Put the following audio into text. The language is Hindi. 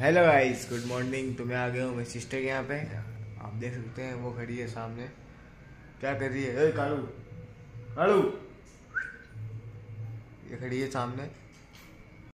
हेलो गाइस गुड मॉर्निंग तो मैं आ गया हूँ मेरी सिस्टर के यहाँ पे। आप देख सकते हैं, वो खड़ी है सामने। क्या कर रही है? ए, कालू। कालू। ये खड़ी है सामने।